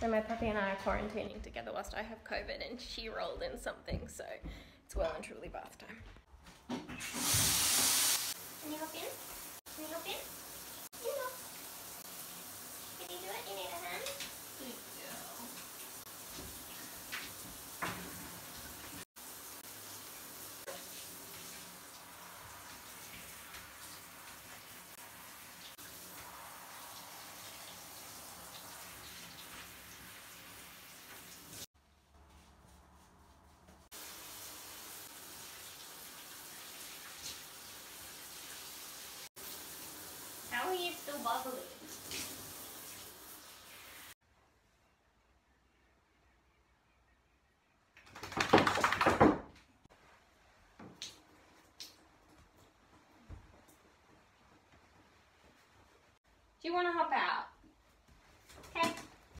So my puppy and I are quarantining together whilst I have COVID and she rolled in something, so it's well and truly bath time. Can you hop in? Can you hop in? You know. Can you do it? You need a hand? Good girl. How are you still bubbly? Do you want to hop out?